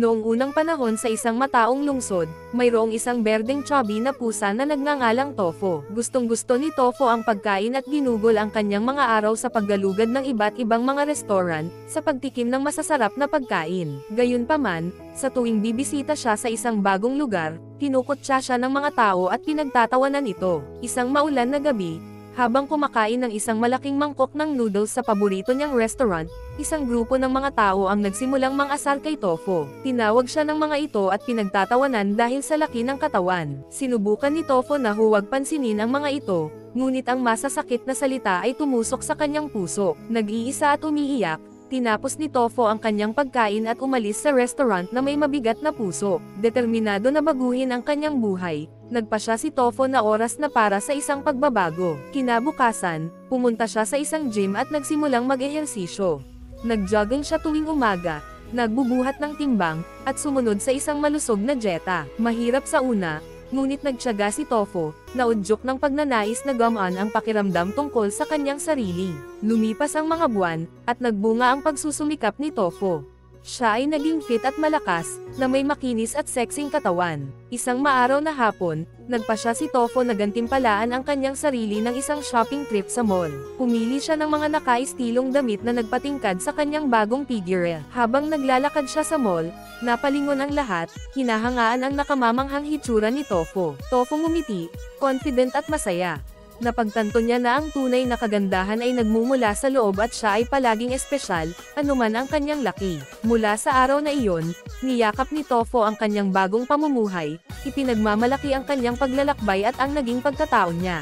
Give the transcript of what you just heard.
Noong unang panahon sa isang mataong lungsod, mayroong isang berdeng chubby na pusa na nagngangalang Tofo. Gustong gusto ni Tofo ang pagkain at ginugol ang kanyang mga araw sa paggalugad ng iba't ibang mga restaurant, sa pagtikim ng masasarap na pagkain. Gayunpaman, sa tuwing bibisita siya sa isang bagong lugar, kinukutsa siya ng mga tao at pinagtatawanan ito. Isang maulan na gabi, habang kumakain ng isang malaking mangkok ng noodles sa paborito niyang restaurant, isang grupo ng mga tao ang nagsimulang mangasar kay Tofo. Tinawag siya ng mga ito at pinagtatawanan dahil sa laki ng katawan. Sinubukan ni Tofo na huwag pansinin ang mga ito, ngunit ang masasakit na salita ay tumusok sa kanyang puso. Nag-iisa at umiiyak, Tinapos ni Tofo ang kanyang pagkain at umalis sa restaurant na may mabigat na puso. Determinado na baguhin ang kanyang buhay, nagpa siya si Tofo na oras na para sa isang pagbabago. Kinabukasan, pumunta siya sa isang gym at nagsimulang mag-ehersisyo. Nag-jogging siya tuwing umaga, nagbubuhat ng timbang, at sumunod sa isang malusog na jeta. Mahirap sa una, ngunit nagtyaga si Tofo, na ng pagnanais na gamaan ang pakiramdam tungkol sa kanyang sarili. Lumipas ang mga buwan, at nagbunga ang pagsusumikap ni Tofo. Siya ay naging fit at malakas, na may makinis at sexing katawan. Isang maaraw na hapon, nagpa siya si Tofo na gantimpalaan ang kanyang sarili ng isang shopping trip sa mall. Pumili siya ng mga nakaistilong damit na nagpatingkad sa kanyang bagong figure. Habang naglalakad siya sa mall, napalingon ang lahat, hinahangaan ang nakamamanghang hitsura ni Tofo. Tofo ngumiti, confident at masaya. Napagtanto niya na ang tunay na kagandahan ay nagmumula sa loob at siya ay palaging espesyal, anuman ang kanyang laki. Mula sa araw na iyon, niyakap ni Tofo ang kanyang bagong pamumuhay, ipinagmamalaki ang kanyang paglalakbay at ang naging pagkatao niya.